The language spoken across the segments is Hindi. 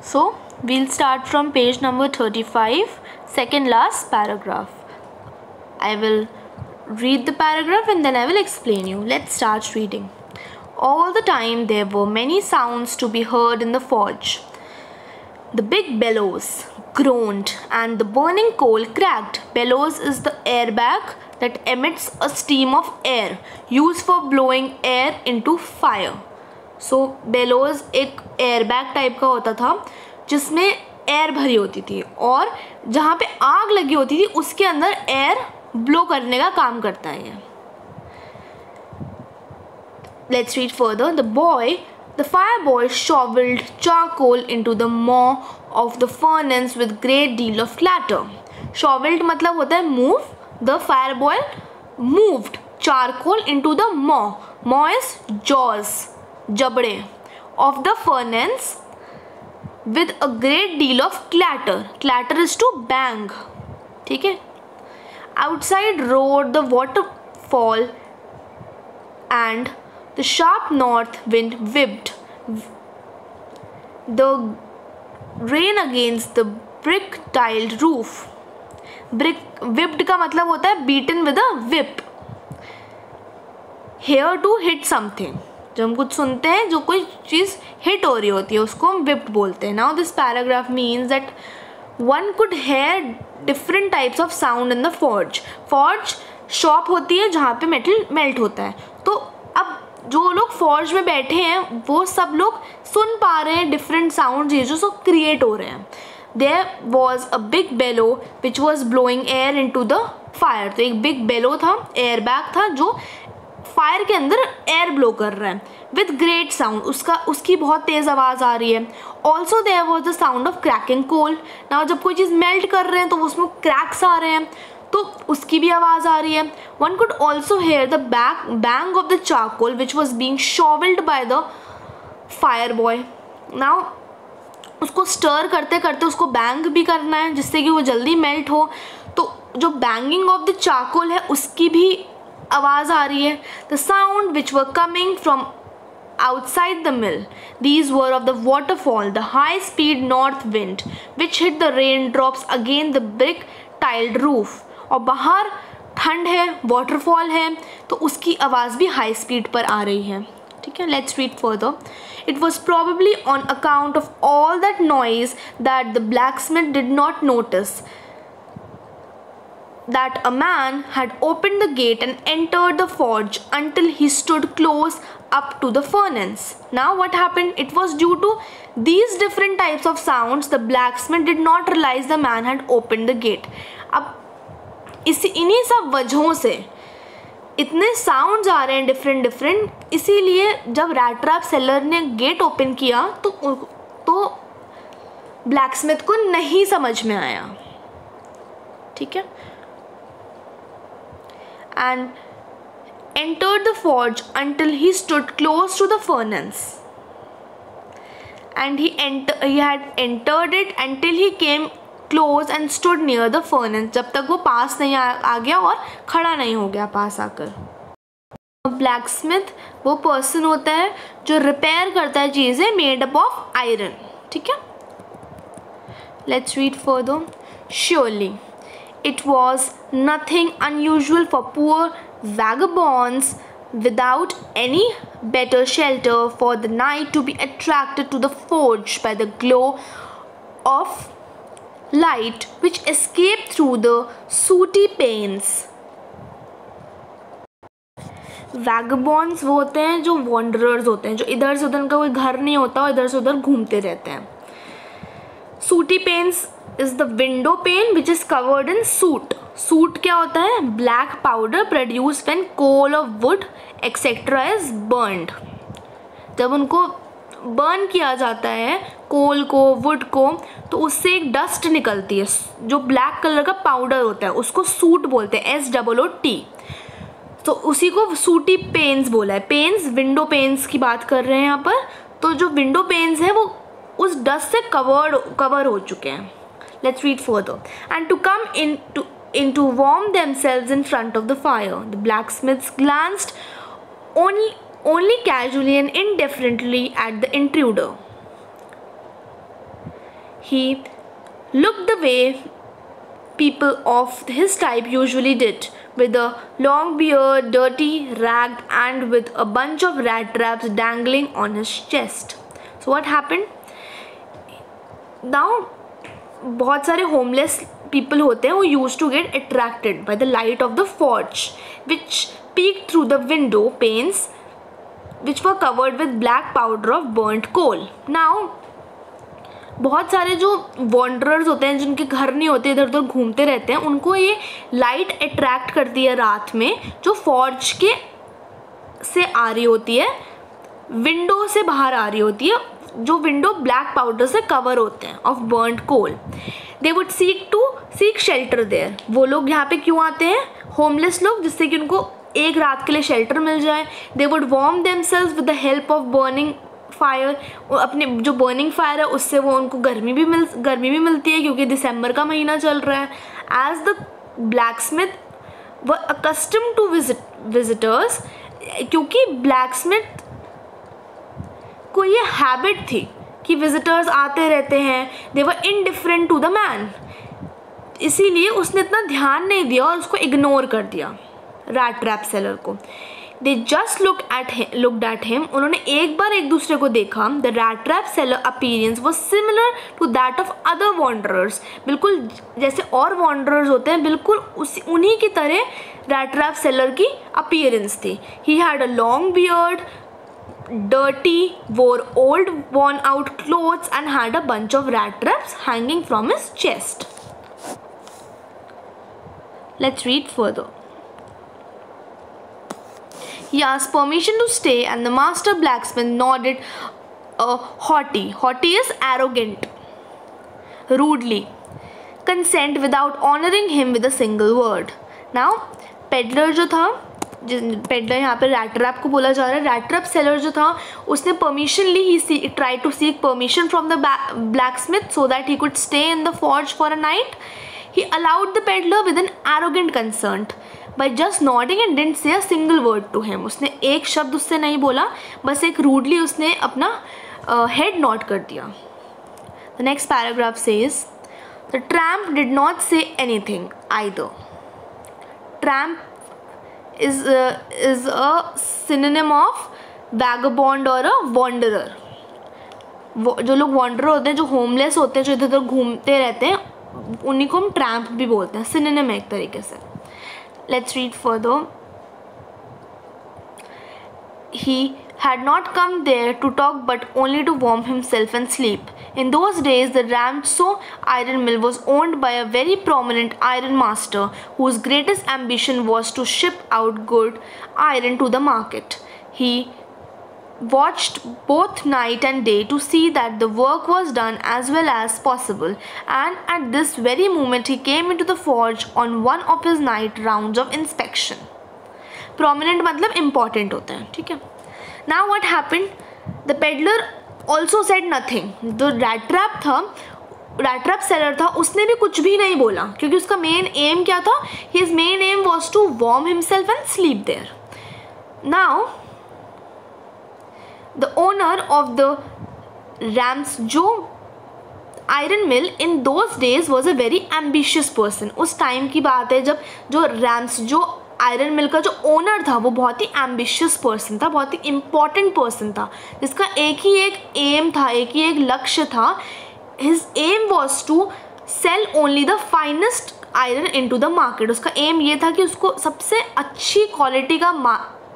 So we'll start from page number 35, second last paragraph. I will read the paragraph and then I will explain you. Let's start reading. All the time there were many sounds to be heard in the forge. The big bellows groaned and the burning coal cracked. Bellows is the airbag that emits a stream of air used for blowing air into fire. So bellows एक एयरबैग टाइप का होता था, जिसमें एयर भरी होती थी और जहाँ पे आग लगी होती थी, उसके अंदर एयर ब्लो करने का काम करता है let's read further the boy the fire boy shovelled charcoal into the maw of the furnace with great deal of clatter shovelled मतलब होता है move the fire boy moved charcoal into the maw maw is jaws जबड़े of the furnace with a great deal of clatter clatter is to bang ठीक है? Outside roared the waterfall and the sharp north wind whipped the rain against the brick tiled roof brick whipped का मतलब होता है beaten with a whip here to hit something जब हम कुछ सुनते हैं, जो कोई चीज़ हिट हो रही होती है, उसको हम विप्ट बोलते हैं। Now this paragraph means that one could hear different types of sound in the forge forge shop होती है जहाँ पे मेटल मेल्ट होता है। तो अब जो लोग फॉर्ज में बैठे हैं, वो सब लोग सुन पा रहे हैं डिफरेंट साउंड ये जो सब क्रिएट हो रहे हैं। There was a big bellow which was blowing air into the fire तो एक बिग बेलो था एयर बैग था, जो फायर के अंदर एयर ब्लो कर रहा है विथ ग्रेट साउंड उसका, उसकी बहुत तेज़ आवाज़ आ रही है. Also there was the sound of cracking coal ना जब कोई चीज़ मेल्ट कर रहे हैं तो उसमें क्रैक्स आ रहे हैं तो उसकी भी आवाज़ आ रही है. One could also hear the back bang of the charcoal which was being shovelled by the fire boy now उसको स्टर करते करते उसको बैंग भी करना है, जिससे कि वो जल्दी मेल्ट हो. तो जो बैंगिंग ऑफ़ द चाकोल है, उसकी भी आवाज़ आ रही है the sound which were coming from outside the mill. These were of the waterfall, the high speed north wind which hit the raindrops against the brick tiled roof. और बाहर ठंड है वाटरफॉल है तो उसकी आवाज़ भी हाई स्पीड पर आ रही है ठीक है let's read further it was probably on account of all that noise that the blacksmith did not notice that a man had opened the gate and entered the forge until he stood close up to the furnace. Now, what happened? It was due to these different types of sounds, the blacksmith did not realize the man had opened the gate. अब इसी इन्हीं सब वजहों से इतने साउंड्स आ रहे हैं डिफरेंट डिफरेंट इसीलिए जब रैट्रैप सेलर ने गेट ओपन किया तो तो ब्लैकस्मिथ को नहीं समझ में आया ठीक है and entered the forge until he stood close to the furnace. And he, ent he had entered it until he came close and stood near the furnace. जब तक वो पास नहीं आ, आ गया और खड़ा नहीं हो गया पास आकर ब्लैक स्मिथ वो पर्सन होता है जो रिपेयर करता है चीज़ें मेड अप ऑफ़ आयरन ठीक है let's read further surely It was nothing unusual for poor vagabonds without any better shelter for the night to be attracted to the forge by the glow of light which escaped through the sooty panes. Vagabonds वो होते हैं जो वॉन्डरर्स होते हैं जो इधर से उधर उनका कोई घर नहीं होता और इधर से उधर घूमते रहते हैं सूटी pens is the window pane which is covered in soot soot क्या होता है? Black powder produce when coal of wood etcetera is burned जब उनको बर्न किया जाता है कोल को वुड को तो उससे एक डस्ट निकलती है। जो ब्लैक कलर का पाउडर होता है, उसको सूट बोलते हैं एस डबल ओ टी तो उसी को सूटी पेन्स बोला है। पेन्स विंडो पेन्स की बात कर रहे हैं यहाँ पर। तो जो विंडो पेन्स है, वो उस डस्ट से कवर्ड कवर हो चुके हैं। Let's read further. And to come in to, in warm themselves in front of the fire. The blacksmiths glanced only, only casually and indifferently at the intruder. He looked the way people of his type usually did, with a long beard, dirty, ragged, and with a bunch of rat traps dangling on his chest. So, what happened? Now, बहुत सारे होमलेस पीपल होते हैं, वो use to get attracted by the light of the forge which peek through the window panes which were covered with black powder of burned coal now बहुत सारे जो वॉन्डरर्स होते हैं, जिनके घर नहीं होते इधर उधर घूमते रहते हैं, उनको ये लाइट अट्रैक्ट करती है रात में, जो फॉर्ज के से आ रही होती है विंडो से बाहर आ रही होती है जो विंडो ब्लैक पाउडर से कवर होते हैं of burned coal they would seek to seek shelter there वो लोग यहाँ पे क्यों आते हैं? होमलेस लोग, जिससे कि उनको एक रात के लिए शेल्टर मिल जाए. They would warm themselves with the help of burning fire अपने जो बर्निंग फायर है, उससे वो उनको गर्मी भी मिल, गर्मी भी मिलती है, क्योंकि दिसंबर का महीना चल रहा है. As the blacksmith was accustom to visit visitors क्योंकि ब्लैक स्मिथ को ये हैबिट थी कि विजिटर्स आते रहते हैं they were indifferent to the man इसीलिए उसने इतना ध्यान नहीं दिया और उसको इग्नोर कर दिया रैट ट्रैप सेलर को. They just look at looked at him उन्होंने एक बार एक दूसरे को देखा the rat trap seller appearance वो similar to that of other wanderers बिल्कुल जैसे और वॉन्डरर्स होते हैं, बिल्कुल उसी, उन्हीं की तरह रैट ट्रैप सेलर की अपीयरेंस थी. He had a long beard dirty, wore old worn out clothes and had a bunch of rat traps hanging from his chest. Let's read further. He asked permission to stay and the master blacksmith nodded a haughty. Haughty is arrogant. Rudely. Consent without honoring him with a single word. Now, peddler जो था पेडलर यहाँ पे रैटरैप को बोला जा रहा है। रैटरैप सेलर जो था उसने permission Lee he try to seek permission from the black smith so that he could stay in the forge for a night he allowed the peddler with an arrogant concern by just nodding and didn't say a single word to him उसने एक शब्द उससे नहीं बोला बस एक रूडली उसने अपना हेड uh, नॉट कर दिया। The next paragraph says the tramp did not say anything I the tramp is uh, is a synonym of vagabond or a wanderer. जो लोग वॉन्डर होते हैं जो होमलेस होते हैं जो इधर उधर घूमते रहते हैं उन्हीं को हम ट्रैम्प भी बोलते हैं। सिनेम एक तरीके से। लेट्स रीड फॉर दो ही had not come there to talk but only to warm himself and sleep. In those days, the Ramso iron mill was owned by a very prominent iron master whose greatest ambition was to ship out good iron to the market. He watched both night and day to see that the work was done as well as possible and at this very moment he came into the forge on one of his night rounds of inspection prominent मतलब important होता है ठीक है now what happened? The peddler also said nothing जो रैट्रैप था रैट्रैप सेलर था, उसने भी कुछ भी नहीं बोला, क्योंकि उसका मेन एम क्या था? Main aim was to warm himself and sleep there now the owner of the Rams जो iron mill in those days was a very ambitious person उस टाइम की बात है जब जो रैम्स जो आयरन मिल का जो ओनर था, वो बहुत ही एम्बिशियस पर्सन था, बहुत ही इंपॉर्टेंट पर्सन था, जिसका एक ही एक एम था, एक ही एक लक्ष्य था। His aim was to sell only the finest iron into the market उसका एम ये था कि उसको सबसे अच्छी क्वालिटी का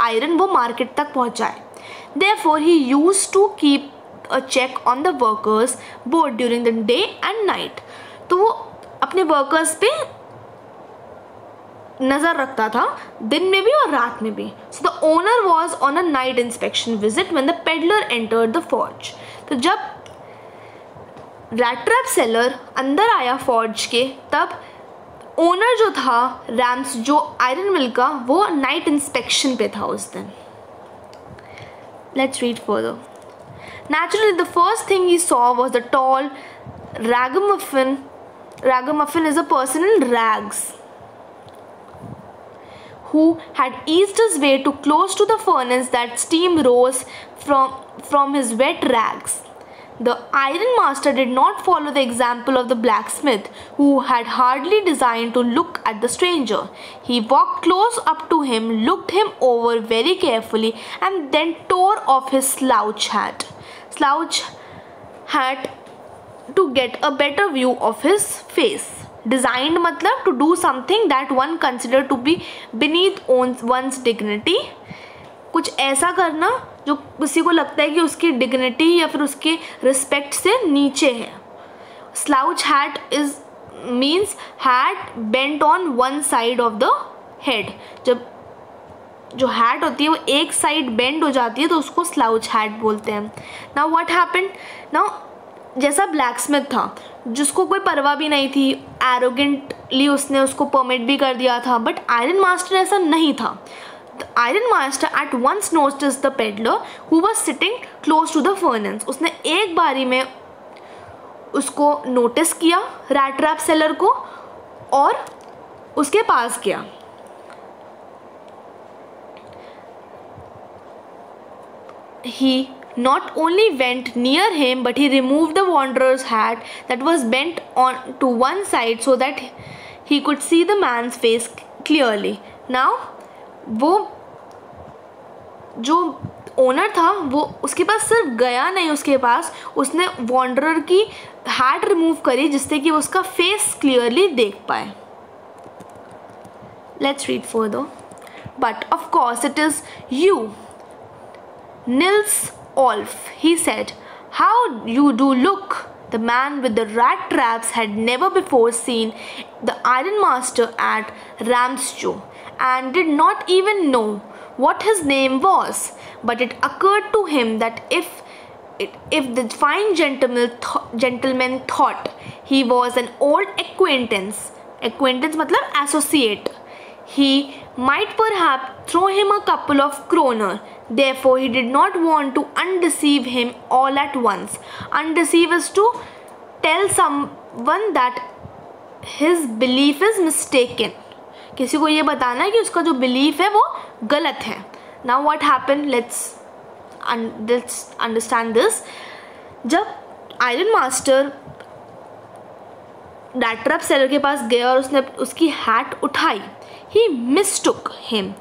आयरन वो मार्केट तक पहुँचाए। Therefore he use to keep a check on the workers both during the day and night तो वो अपने वर्कर्स पे नज़र रखता था दिन में भी और रात में भी so the owner was on a night inspection visit when the peddler enter the forge तो जब रैट्रैप सेलर अंदर आया फॉर्ज के तब ओनर जो था रैम्स जो आयरन मिल का वो नाइट इंस्पेक्शन पे था उस दिन let's read further Naturally, the first thing he saw was the tall ragamuffin. Ragamuffin is a person in rags. Who had eased his way too close to the furnace that steam rose from, from his wet rags. The ironmaster did not follow the example of the blacksmith, who had hardly designed to look at the stranger. He walked close up to him, looked him over very carefully, and then tore off his slouch hat. Slouch hat to get a better view of his face. Designed मतलब to do something that one considered to be beneath one's dignity कुछ ऐसा करना जो किसी को लगता है कि उसकी डिग्निटी या फिर उसके रिस्पेक्ट से नीचे है। Slouch hat is means hat bent on one side of the head जब जो हैट होती है वो एक साइड बेंड हो जाती है तो उसको स्लाउच हैट बोलते हैं। नाउ व्हाट हैपेंड नाउ जैसा ब्लैक स्मिथ था, जिसको कोई परवाह भी नहीं थी एरोगेंटली उसने उसको परमिट भी कर दिया था बट आयरन मास्टर ऐसा नहीं था The iron master at once noticed the peddler who was sitting close to the furnace. उसने एक बारी में उसको नोटिस किया रैट ट्रैप सेलर को, और उसके पास गया he not only went near him but he removed the wanderer's hat that was bent on to one side so that he could see the man's face clearly now वो जो ओनर था वो उसके पास सिर्फ़ गया नहीं उसके पास उसने वॉन्डरर की हैट रिमूव करी जिससे कि उसका फेस क्लियरली देख पाए let's read further but of course it is you Nils Olf, he said, How you do look! The man with the rat traps had never before seen the Iron Master at Ramsjo and did not even know what his name was. But it occurred to him that if if the fine gentleman, th- gentleman thought he was an old acquaintance, acquaintance matlab associate, he might perhaps throw him a couple of kroner. Therefore, he did not want to undeceive him all at once. Undeceive is to tell someone that his belief is mistaken. किसी को ये बताना है कि उसका जो बिलीफ है वो गलत है now what happen let's let's understand this जब आयरन मास्टर डैट्रप सेलर के पास गया और उसने उसकी हैट उठाई he mistook him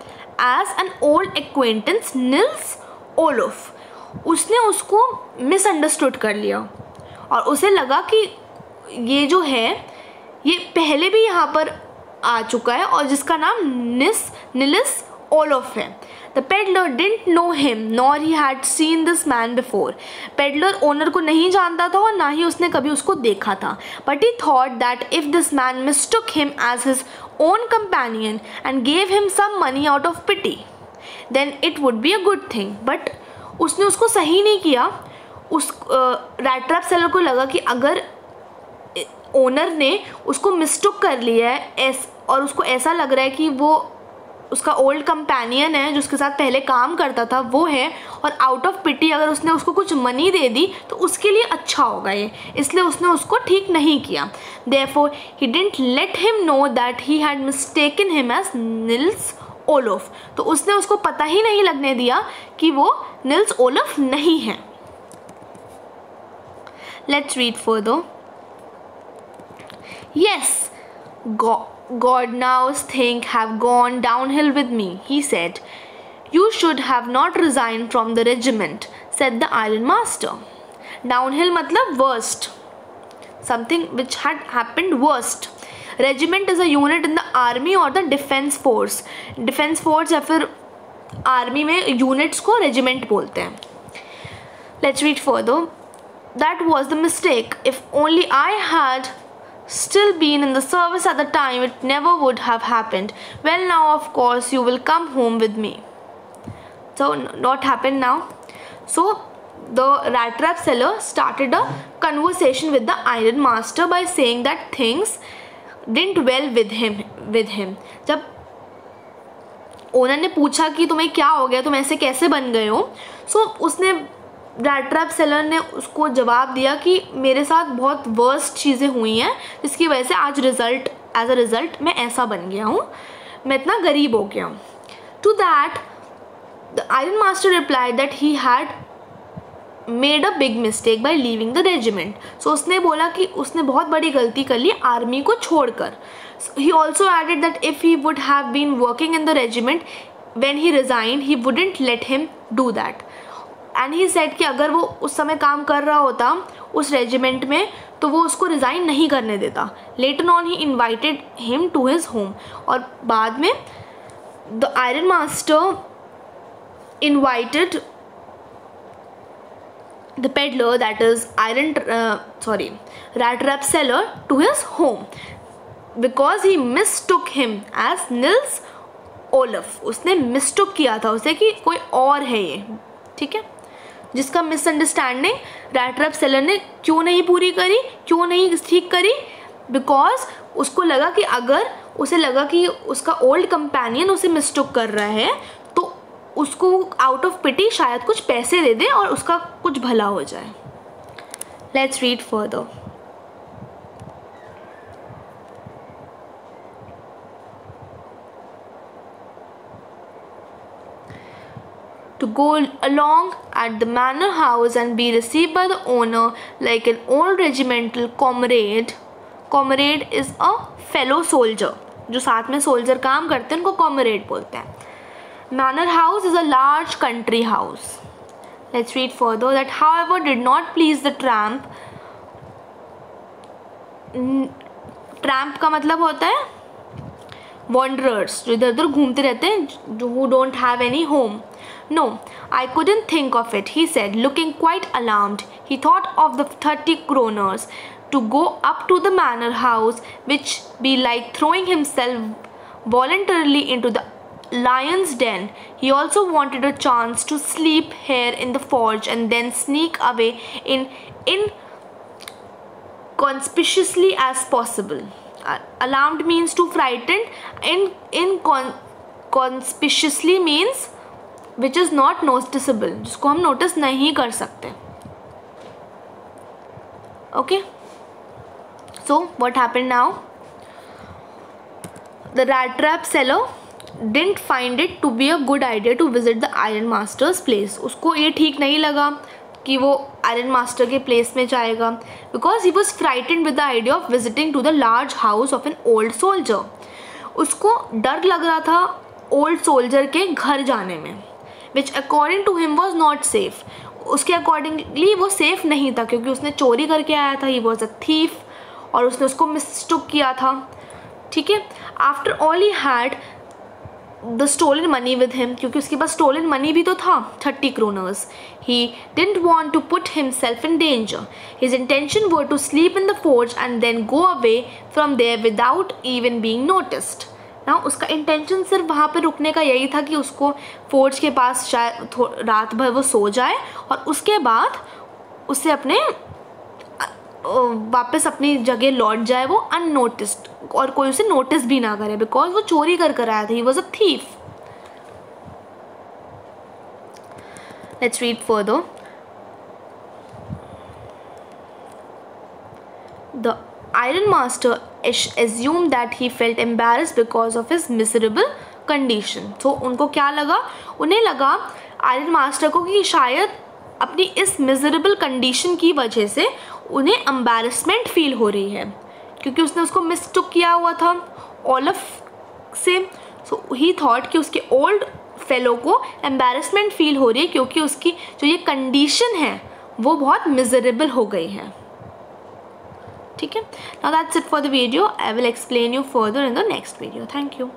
as an old acquaintance Nils Olof उसने उसको मिसअंडरस्टूड कर लिया। और उसे लगा कि ये जो है, ये पहले भी यहाँ पर आ चुका है और जिसका नाम निस, निलिस ओलोफ है। The peddler didn't know him nor he had seen this man before peddler owner को नहीं जानता था और ना ही उसने कभी उसको देखा था। But he thought that if this man mistook him as his own companion and gave him some money out of pity then it would be a good thing but उसने उसको सही नहीं किया। उस रैट्रैप सेलर को लगा कि अगर ओनर ने उसको मिस्टुक कर लिया है एस और उसको ऐसा लग रहा है कि वो उसका ओल्ड कंपेनियन है जो उसके साथ पहले काम करता था वो है। और आउट ऑफ़ पिटी अगर उसने उसको कुछ मनी दे दी तो उसके लिए अच्छा होगा ये। इसलिए उसने उसको ठीक नहीं किया। Therefore he didn't let him know that he had mistaken him as Nils Olof तो उसने उसको पता ही नहीं लगने दिया कि वो निल्स ओलोफ नहीं है। Let's read further Yes, God, God now's think have gone downhill with me, he said. You should have not resigned from the regiment, said the iron master. Downhill matlab worst. Something which had happened worst. Regiment is a unit in the army or the defense force. Defense force या फिर army में units को regiment बोलते हैं. Let's read further. That was the mistake. If only I had Still been in the service at the time, it never would have happened. Well, now, of course, you will come home with me. So, what happened now? So, the rat trap seller started a conversation with the iron master by saying that things didn't well with him with him जब ओनर ने पूछा कि तुम्हें क्या हो गया तुम ऐसे कैसे बन गए हो सो so, उसने ट्रैप सेलर ने उसको जवाब दिया कि मेरे साथ बहुत वर्स्ट चीज़ें हुई हैं, जिसकी वजह से आज रिज़ल्ट एज अ रिज़ल्ट मैं ऐसा बन गया हूँ। मैं इतना गरीब हो गया हूँ। To that the iron master reply that he had made a big mistake by leaving the regiment so उसने बोला कि उसने बहुत बड़ी गलती कर ली आर्मी को छोड़कर। He also added that if he would have been working in the regiment when he resign he wouldn't let him do that and he said कि अगर वो उस समय काम कर रहा होता उस रेजिमेंट में तो वो उसको रिज़ाइन नहीं करने देता। Later on he invited him to his home और बाद में the iron master invited the peddler that is iron uh, sorry rat trap seller to his home. Because he mistook him as Nils Olof उसने मिस्टुक किया था उसे कि कोई और है ये। ठीक है? जिसका मिसअंडरस्टैंडिंग रैट्रैप सेलर ने क्यों नहीं पूरी करी, क्यों नहीं ठीक करी? बिकॉज़ उसको लगा कि अगर उसे लगा कि उसका ओल्ड कंपेनियन उसे मिस्टुक कर रहा है तो उसको आउट ऑफ़ पिटी शायद कुछ पैसे दे दे और उसका कुछ भला हो जाए। Let's read further to go along at the manor house and be received by the owner like an old regimental comrade. Comrade is a fellow soldier. जो साथ में सोल्जर काम करते हैं उनको कॉमरेड बोलते हैं Manor house is a large country house. Let's read further that however did not please the tramp. Tramp का मतलब होता है वॉन्डरर्स जो इधर उधर घूमते रहते हैं जो who don't have any home No, I couldn't think of it, he said, looking quite alarmed. He thought of the 30 kroners to go up to the manor house, which be like throwing himself voluntarily into the lion's den. He also wanted a chance to sleep here in the forge and then sneak away in inconspicuously as possible. Uh, alarmed means to frightened, in inconspicuously means which is not noticeable. जिसको हम नोटिस नहीं कर सकते. Okay so what happen now rat trap seller didn't find it to be a good idea to visit the iron master's place उसको ये ठीक नहीं लगा कि वो आयरन मास्टर के प्लेस में जाएगा because he was frightened with the idea of visiting to the large house of an old soldier उसको डर लग रहा था ओल्ड सोल्जर के घर जाने में which according to him was not safe उसके अकॉर्डिंगली वो सेफ़ नहीं था, क्योंकि उसने चोरी करके आया था ही वॉज़ अ थीफ और उसने उसको मिसटुक किया था। ठीक है? After all he had the stolen money with him क्योंकि उसके पास स्टोलन मनी भी तो था thirty kronors he didn't want to put himself in danger his intention were to sleep in the forge and then go away from there without even being noticed ना, उसका इंटेंशन सिर्फ़ वहाँ पर रुकने का यही था कि उसको फोर्ज के पास शायद रात भर वो सो जाए और उसके बाद उसे अपने वापस अपनी जगह लौट जाए वो अननोटिस्ड और कोई उसे नोटिस भी ना करे बिकॉज़ वो चोरी कर कर आया था। He was a thief let's read further the iron master assume that he felt embarrassed because of his miserable condition तो उनको क्या लगा? उन्हें लगा आयरन मास्टर को कि शायद अपनी इस मिजरेबल कंडीशन की वजह से उन्हें एम्बेरसमेंट फील हो रही है। क्योंकि उसने उसको मिसटुक किया हुआ था ऑलफ से। सो ही थॉट कि उसके ओल्ड फेलो को एम्बेरसमेंट फील हो रही है क्योंकि उसकी जो ये कंडीशन है, वो बहुत मिजरेबल हो गई है। ठीक है now that's it for the video I will explain you further in the next video thank you